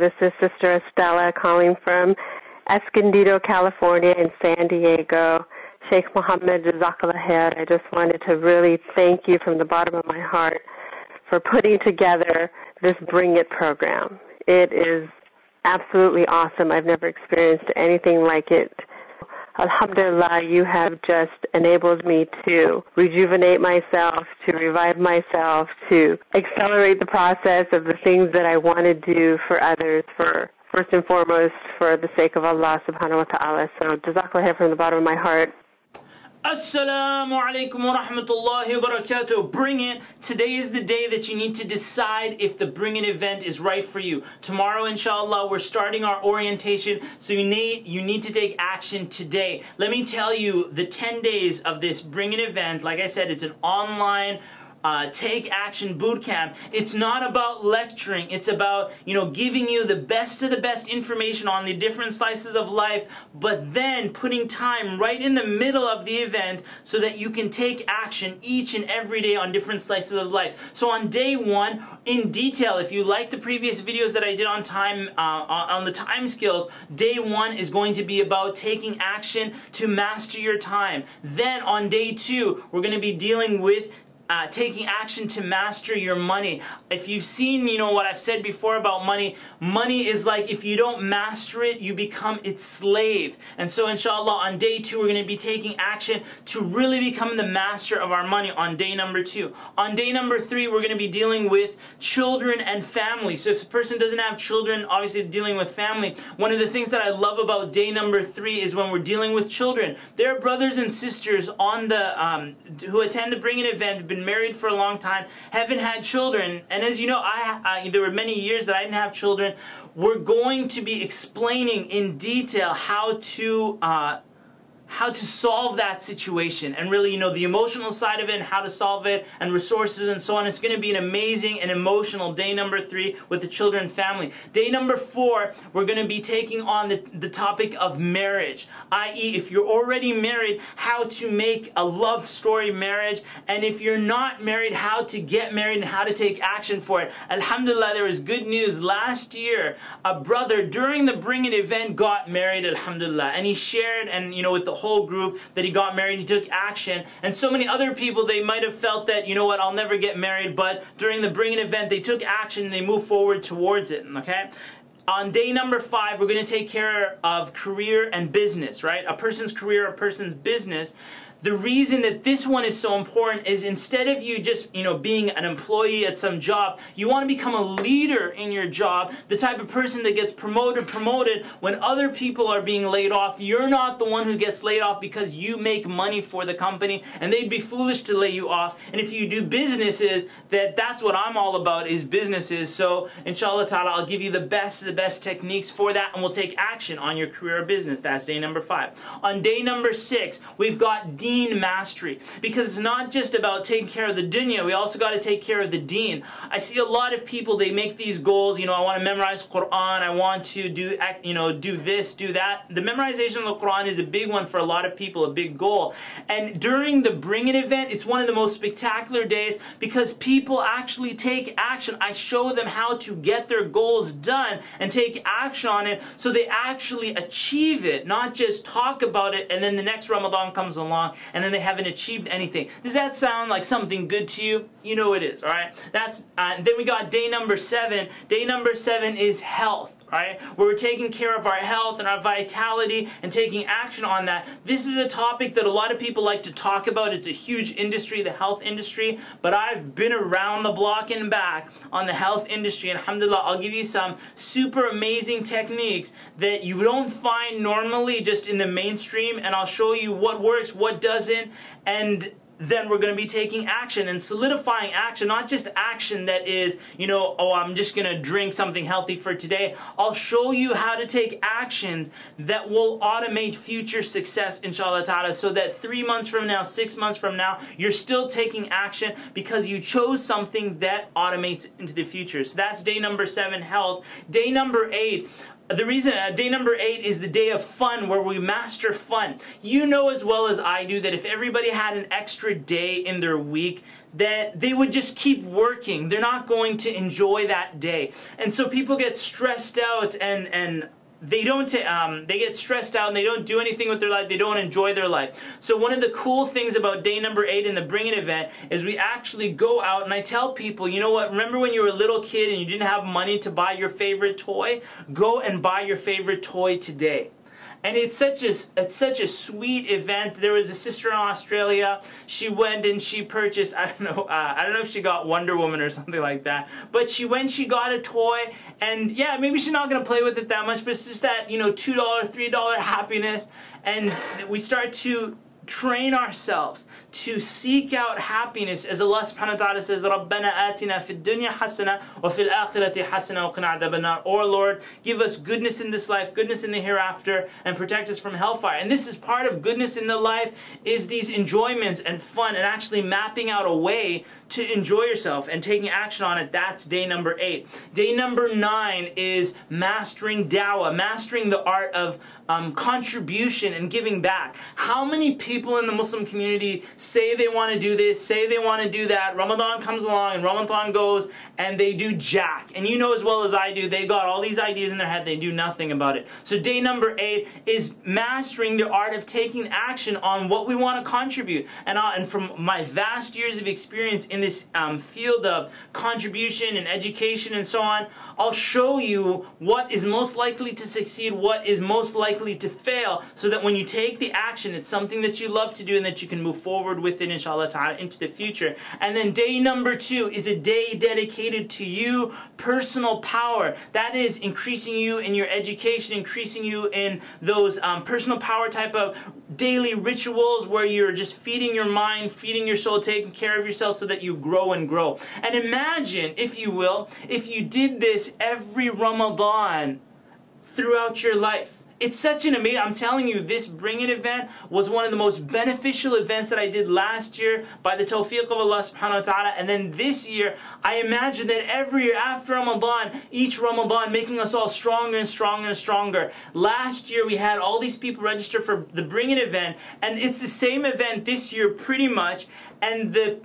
This is Sister Estella calling from Escondido, California, in San Diego. Sheikh Mohammed Jazakallah I just wanted to really thank you from the bottom of my heart for putting together this Bring It program. It is absolutely awesome. I've never experienced anything like it. Alhamdulillah, you have just enabled me to rejuvenate myself, to revive myself, to accelerate the process of the things that I want to do for others, for first and foremost for the sake of Allah subhanahu wa ta'ala. So jazakallah from the bottom of my heart. Assalamu alaikum wa rahmatullahi wa barakatuh. Bring it. Today is the day that you need to decide if the Bring It event is right for you. Tomorrow, inshallah, we're starting our orientation, so you need, you need to take action today. Let me tell you, the 10 days of this Bring It event, like I said, it's an online uh, take action boot camp. It's not about lecturing. It's about you know giving you the best of the best information on the different slices of life but then putting time right in the middle of the event so that you can take action each and every day on different slices of life. So on day one in detail if you like the previous videos that I did on time uh, on the time skills day one is going to be about taking action to master your time. Then on day two we're going to be dealing with uh, taking action to master your money. If you've seen, you know, what I've said before about money, money is like if you don't master it, you become its slave. And so inshallah, on day two, we're going to be taking action to really become the master of our money on day number two. On day number three, we're going to be dealing with children and family. So if a person doesn't have children, obviously dealing with family, one of the things that I love about day number three is when we're dealing with children. There are brothers and sisters on the, um, who attend the Bring It event, been married for a long time, haven't had children, and as you know, I, I there were many years that I didn't have children. We're going to be explaining in detail how to uh, how to solve that situation and really, you know, the emotional side of it and how to solve it and resources and so on. It's going to be an amazing and emotional day number three with the children and family. Day number four, we're going to be taking on the, the topic of marriage, i.e. if you're already married, how to make a love story marriage, and if you're not married, how to get married and how to take action for it. Alhamdulillah, there is good news. Last year, a brother during the Bring It event got married, alhamdulillah, and he shared and, you know, with the whole group that he got married, he took action. And so many other people, they might have felt that, you know what, I'll never get married, but during the Bring It event, they took action and they moved forward towards it, okay? On day number five, we're going to take care of career and business, right? A person's career, a person's business the reason that this one is so important is instead of you just, you know, being an employee at some job, you want to become a leader in your job, the type of person that gets promoted, promoted when other people are being laid off. You're not the one who gets laid off because you make money for the company and they'd be foolish to lay you off. And if you do businesses, that that's what I'm all about is businesses. So inshallah ta'ala, I'll give you the best the best techniques for that and we'll take action on your career or business. That's day number five. On day number six, we've got deen mastery. Because it's not just about taking care of the dunya, we also got to take care of the deen. I see a lot of people, they make these goals, you know, I want to memorize Quran, I want to do, you know, do this, do that. The memorization of the Quran is a big one for a lot of people, a big goal. And during the Bring It event, it's one of the most spectacular days because people actually take action. I show them how to get their goals done and take action on it so they actually achieve it, not just talk about it and then the next Ramadan comes along and then they haven't achieved anything. Does that sound like something good to you? You know it is, all right? That's uh, then we got day number seven. Day number seven is health right? Where we're taking care of our health and our vitality and taking action on that. This is a topic that a lot of people like to talk about. It's a huge industry, the health industry, but I've been around the block and back on the health industry and alhamdulillah, I'll give you some super amazing techniques that you don't find normally just in the mainstream and I'll show you what works, what doesn't, and then we're going to be taking action and solidifying action, not just action that is, you know, oh, I'm just going to drink something healthy for today. I'll show you how to take actions that will automate future success, inshallah ta'ala, so that three months from now, six months from now, you're still taking action because you chose something that automates into the future. So that's day number seven, health. Day number eight, the reason uh, day number eight is the day of fun where we master fun. You know as well as i do that if everybody had an extra day in their week that they would just keep working. They're not going to enjoy that day. And so people get stressed out and and they don't um, they get stressed out and they don't do anything with their life. They don't enjoy their life. So one of the cool things about day number eight in the bring it event is we actually go out and i tell people you know what? Remember when you were a little kid and you didn't have money to buy your favorite toy? Go and buy your favorite toy today and it's such a it's such a sweet event. There was a sister in Australia. She went and she purchased I don't know uh, I don't know if she got Wonder Woman or something like that. But she went she got a toy and yeah maybe she's not gonna play with it that much. But it's just that you know two dollar three dollar happiness and we start to train ourselves to seek out happiness as Allah subhanahu wa ta'ala says رَبَّنَا آتِنَا فِي الدُّنْيا حَسَنَةً وَفِي الْآخِرَةِ حَسَنَةً وَقِنَا عَذَابَ النَّارِ Or Lord, give us goodness in this life, goodness in the hereafter, and protect us from hellfire. And this is part of goodness in the life is these enjoyments and fun and actually mapping out a way to enjoy yourself and taking action on it. That's day number eight. Day number nine is mastering dawah, mastering the art of um, contribution and giving back. How many people in the Muslim community say they want to do this, say they want to do that, Ramadan comes along and Ramadan goes and they do jack. And you know as well as I do, they got all these ideas in their head, they do nothing about it. So day number eight is mastering the art of taking action on what we want to contribute. And, uh, and from my vast years of experience in this um, field of contribution and education and so on, I'll show you what is most likely to succeed, what is most likely to fail, so that when you take the action, it's something that you love to do and that you can move forward with it, inshallah ta'ala, into the future. And then day number two is a day dedicated to you, personal power. That is increasing you in your education, increasing you in those um, personal power type of daily rituals where you're just feeding your mind, feeding your soul, taking care of yourself so that you grow and grow. And imagine, if you will, if you did this every Ramadan throughout your life. It's such an amazing, I'm telling you, this Bring It event was one of the most beneficial events that I did last year by the tawfiq of Allah subhanahu wa ta'ala. And then this year, I imagine that every year after Ramadan, each Ramadan making us all stronger and stronger and stronger. Last year, we had all these people register for the Bring It event, and it's the same event this year pretty much. And the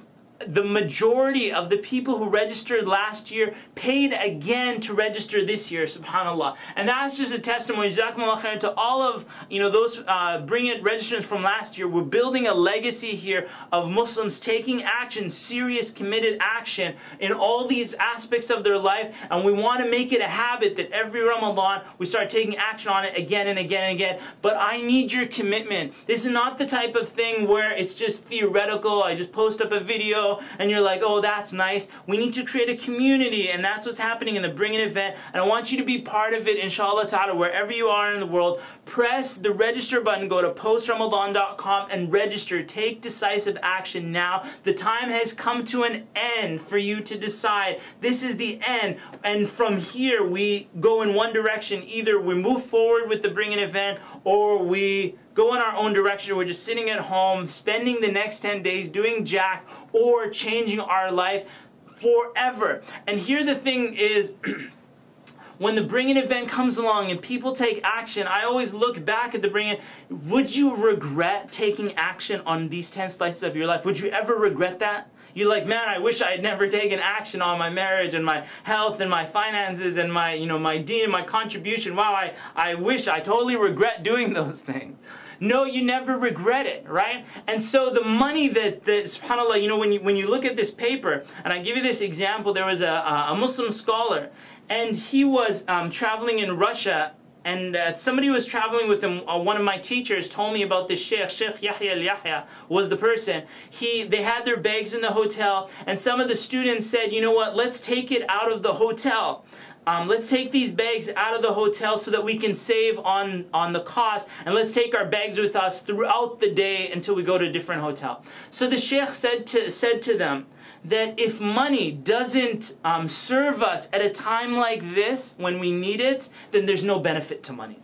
the majority of the people who registered last year paid again to register this year, subhanAllah. And that's just a testimony, to all of you know those uh, bring it registrants from last year. We're building a legacy here of Muslims taking action, serious, committed action in all these aspects of their life. And we want to make it a habit that every Ramadan we start taking action on it again and again and again. But I need your commitment. This is not the type of thing where it's just theoretical. I just post up a video and you're like, oh, that's nice. We need to create a community and that's what's happening in the Bring It event. And I want you to be part of it, inshallah ta'ala, wherever you are in the world. Press the register button, go to postramadan.com and register. Take decisive action now. The time has come to an end for you to decide. This is the end. And from here, we go in one direction. Either we move forward with the Bring It event or we go in our own direction. We're just sitting at home, spending the next 10 days doing jack or changing our life forever. And here the thing is, when the Bring event comes along and people take action, I always look back at the Bring. Would you regret taking action on these 10 slices of your life? Would you ever regret that? You're like, man, I wish I had never taken action on my marriage and my health and my finances and my, you know, my deen and my contribution. Wow, I, I wish I totally regret doing those things. No, you never regret it, right? And so the money that, that subhanAllah, you know, when you, when you look at this paper, and I give you this example, there was a, a Muslim scholar, and he was um, traveling in Russia and uh, somebody who was traveling with him, uh, one of my teachers, told me about this sheikh. Sheikh Yahya al-Yahya was the person. He, they had their bags in the hotel, and some of the students said, you know what, let's take it out of the hotel. Um, let's take these bags out of the hotel so that we can save on, on the cost and let's take our bags with us throughout the day until we go to a different hotel. So the sheikh said to, said to them that if money doesn't um, serve us at a time like this when we need it, then there's no benefit to money.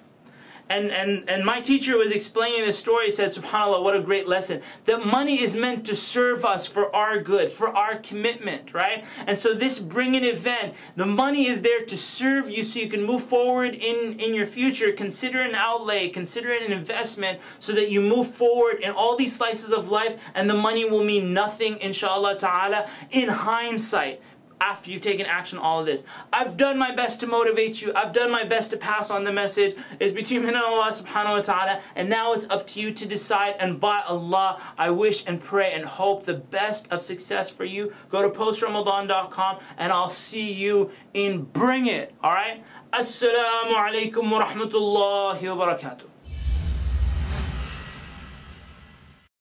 And, and, and my teacher was explaining this story, said, SubhanAllah, what a great lesson. That money is meant to serve us for our good, for our commitment, right? And so this Bring It event, the money is there to serve you so you can move forward in, in your future. Consider an outlay, consider an investment so that you move forward in all these slices of life and the money will mean nothing, inshallah ta'ala, in hindsight after you've taken action all of this. I've done my best to motivate you. I've done my best to pass on the message. It's between me and Allah subhanahu wa ta'ala. And now it's up to you to decide. And by Allah, I wish and pray and hope the best of success for you. Go to postramadan.com and I'll see you in Bring It. Alright? Assalamu alaikum wa rahmatullahi wa barakatuh.